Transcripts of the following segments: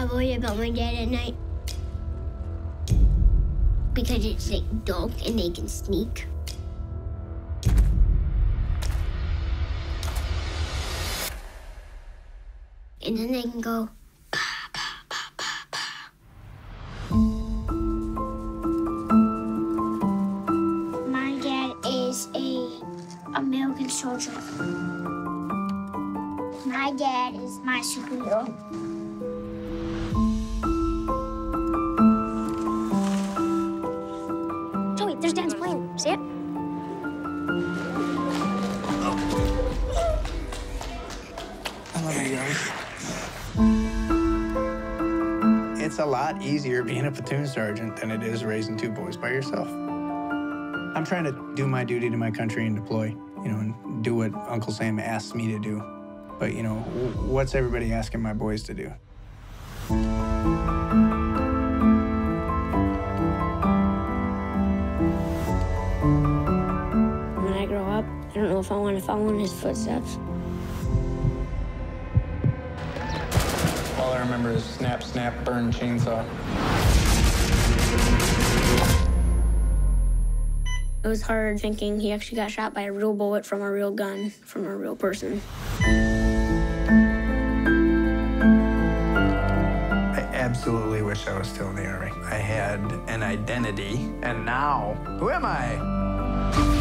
I worry about my dad at night. Because it's like dark and they can sneak. And then they can go. My dad is a American soldier. My dad is my superhero. Plane. See it? I love you guys. It's a lot easier being a platoon sergeant than it is raising two boys by yourself. I'm trying to do my duty to my country and deploy, you know, and do what Uncle Sam asks me to do. But, you know, what's everybody asking my boys to do? Grow up, I don't know if I want to follow in his footsteps. All I remember is snap, snap, burn, chainsaw. It was hard thinking he actually got shot by a real bullet from a real gun, from a real person. I absolutely wish I was still in the Army. I had an identity, and now, who am I?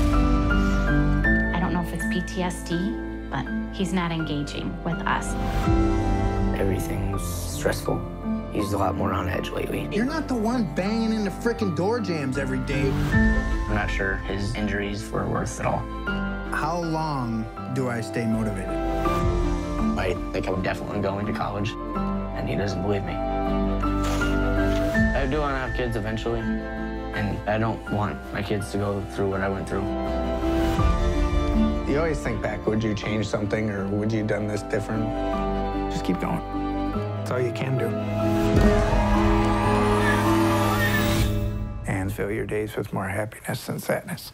PTSD, but he's not engaging with us. Everything's stressful. He's a lot more on edge lately. You're not the one banging into frickin' door jambs every day. I'm not sure his injuries were worth it all. How long do I stay motivated? I think I'm definitely going to college, and he doesn't believe me. I do want to have kids eventually, and I don't want my kids to go through what I went through. You always think back, would you change something or would you done this different? Just keep going. That's all you can do. And fill your days with more happiness than sadness.